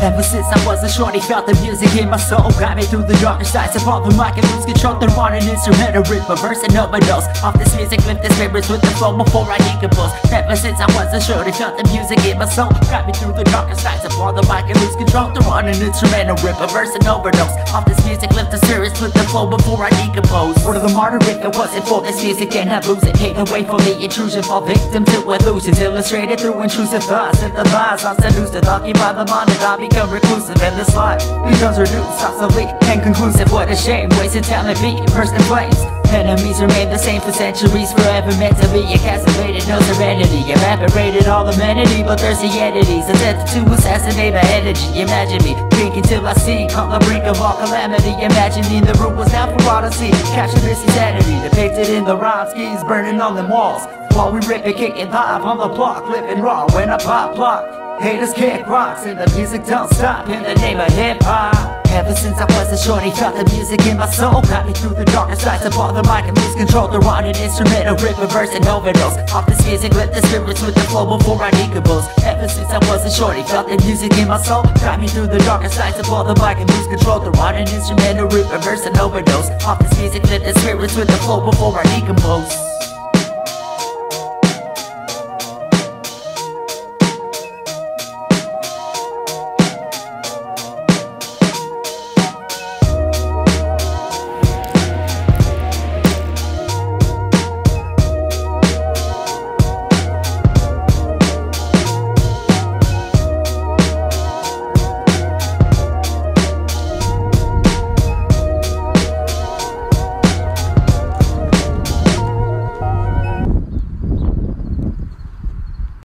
Ever since I was a shorty, felt the music in my soul. Got me through the darker sides of all the mic and lose control They're on an instrumental rip, a verse and overdose Off this music, lift the spirits with the flow before I decompose Ever since I was a shorty, felt the music in my soul. Got me through the darker sides of all the mic and lose control They're on an instrumental rip, a verse and overdose Off this music, lift the with the flow before I decompose. Word of the martyr if it wasn't for this music, then I'd lose it Pave the way for the intrusion, fall victim to illusions Illustrated through intrusive thoughts and the lies I seduced and occupied the mind and I become reclusive. And this life becomes reduced, obsolete and conclusive What a shame, wasted talent being first in place Enemies remain the same for centuries Forever meant to be incarcerated no serenity. Evaporated all amenity, but thirsty entities. Attempted to assassinate my energy. Imagine me drinking till I sink On the brink of all calamity. Imagining the room was now for all to see this insanity Depicted in the rhyme schemes Burning on them walls. While we rip and kick it live on the block Living raw when I pop block Haters kick rocks and the music don't stop. In the name of hip hop. Ever since I was a shorty, felt the music in my soul. Got me through the darker sides of all the mic and lose control. They're on an instrumental, rip, verse, and overdose. Off this music, let the spirits with the flow before I decompose. Ever since I was a shorty, felt the music in my soul. Got me through the darker sides of all the mic and lose control. They're on an instrumental, rip, verse, and overdose. Off this music, let the spirits with the flow before I decompose.